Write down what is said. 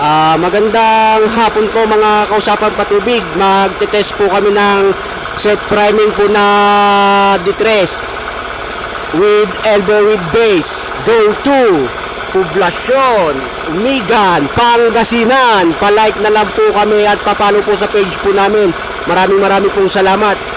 Ah, magandang hapon po mga kausapan patubig. Magte-test po kami ng set priming po na d with elbow with base. Go to Poblasyon, Umigan, Pangasinan. Palike na lang po kami at papalo po sa page po namin. Maraming maraming pong salamat.